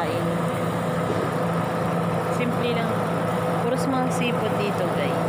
makakain. Simple lang. Puros mga seafood dito, guys.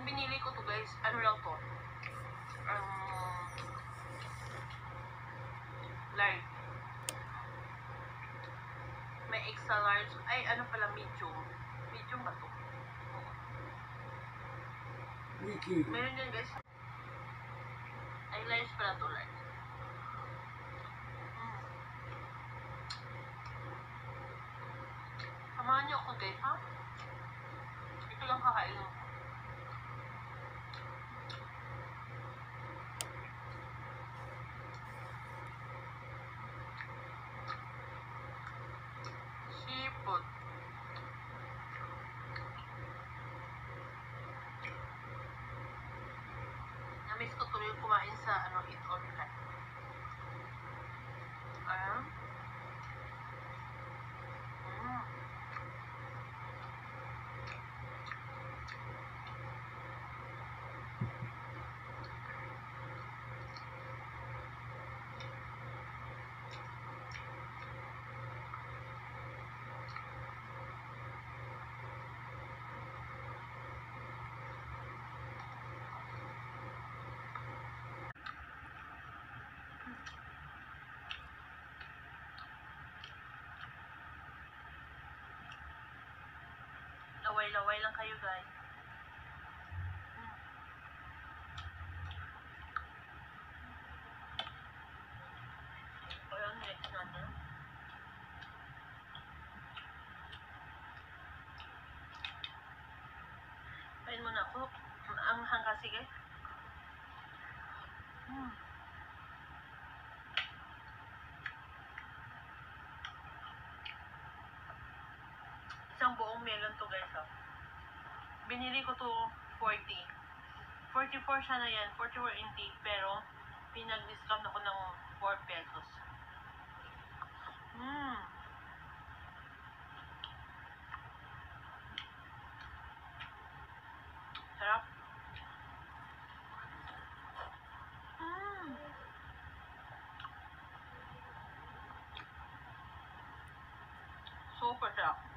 Yung binili ko to guys, ano lang to? Um, large. May extra large. Ay, ano pala, medium. Medium ba to? Wiki. Meron yan guys. Ay, large pala to, large. Mm. Samahan niyo ako guys, ha? Ito lang kakain ko. Seafood. Namiss ko tuloy kumain sa ano, eat all you can. Laway-laway lang kayo guys. Mm. Ayan, next natin. Kain muna ako. Ang hang kasi guys. Mm. Isang buong melon to guys. Oh. Binili ko to 40. 44 siya na yan. 44 intake. Pero pinag-discount ako ng 4 pesos. Mmm. Sarap. Mmm. Super sarap.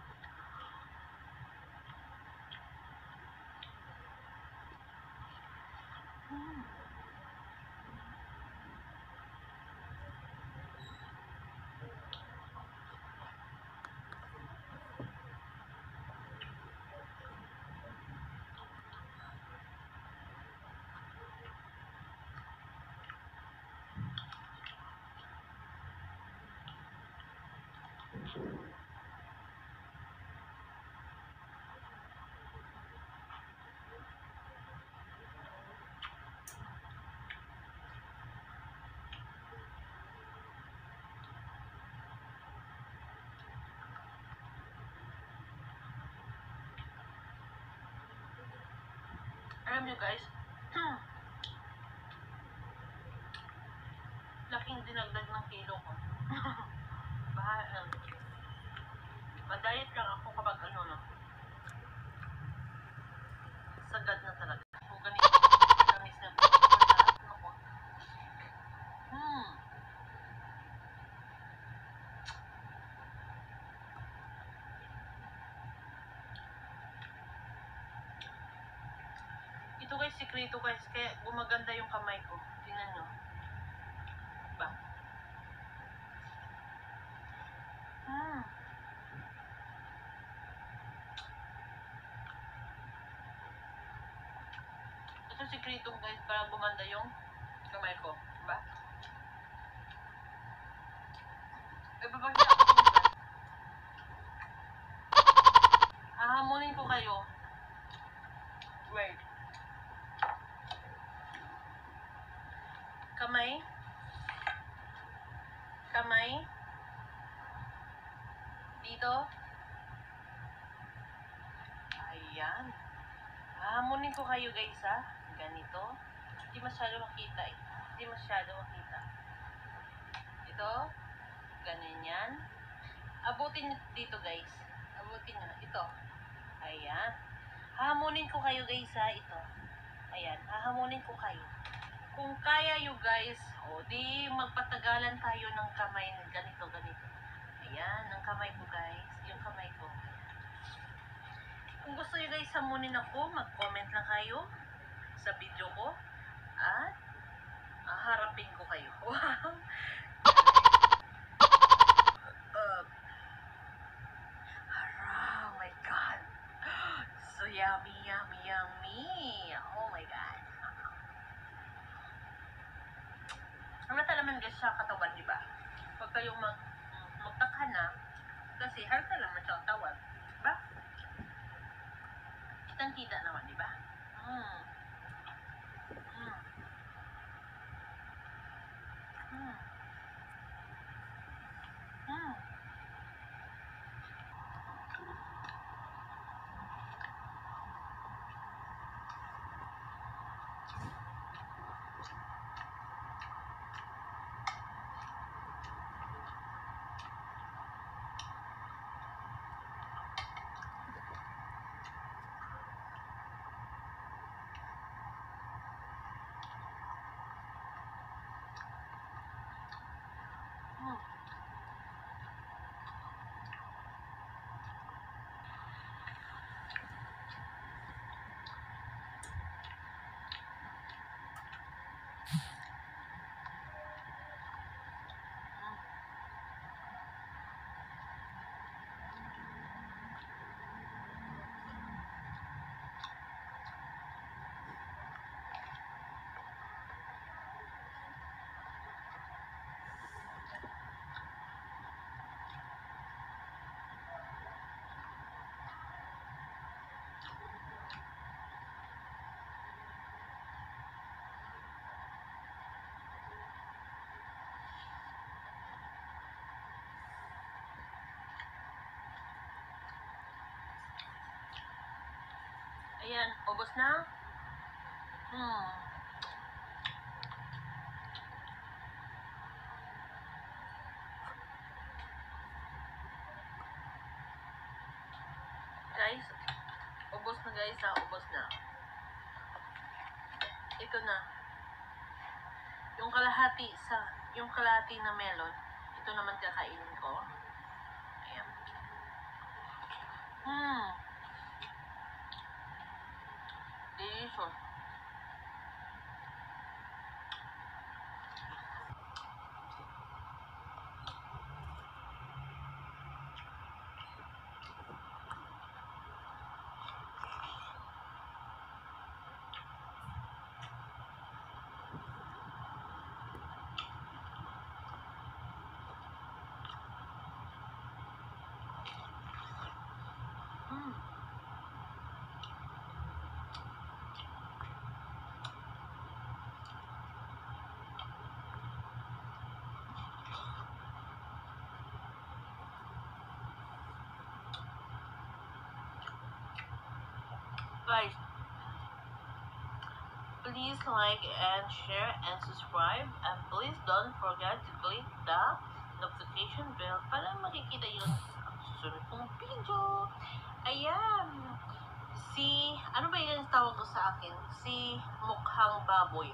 Mm. Alam nyo guys, laking dinagdag ng kilo ko. Bahal, um, ma-diet lang ako kapag ano no. Sagad na talaga. Kung ganito, kamis na. Ako. Hmm. Ito guys, sikreto guys. Kaya gumaganda yung kamay ko. Tingnan nyo. Ba? Hmm. Ito sikreto guys para gumanda yung kamay ko. Ba? Eh, babagyan ako. Hahamunin ko kayo. Wait. Kamay. Kamay. Dito. Ayan. Hahamunin ko kayo guys ha. Ganito. Hindi masyado makita eh. Hindi masyado makita. Ito. Ganun yan. Abutin nyo dito guys. Abutin nyo. Ito. Ayan. Hahamunin ko kayo guys ha. Ito. Ayan. Hahamunin ko kayo. Kung kaya you guys, o di magpatagalan tayo ng kamay ng ganito, ganito. Ayan, ang kamay ko guys. Yung kamay ko. Kung gusto nyo guys hamunin ako, mag-comment lang kayo sa video ko. At ah, harapin ko kayo. Wow! uh, oh my God! So yummy, yummy, yummy! Oh my God! Halata naman guys sa katawan, di ba? Pag kayong mag, magtakha na, kasi halata naman sa katawan. Di ba? Kitang-kita naman, di ba? Mm. Mm. Mm. Mm. Mm. Ayan, ubos na. Hmm. Guys, ubos na guys ha, ubos na. Ito na. Yung kalahati sa, yung kalahati na melon, ito naman kakainin ko. Guys, please like and share and subscribe and please don't forget to click the notification bell para makikita yun sa susunod kong video. Ayan. Si, ano ba yung tawag ko sa akin? Si mukhang baboy.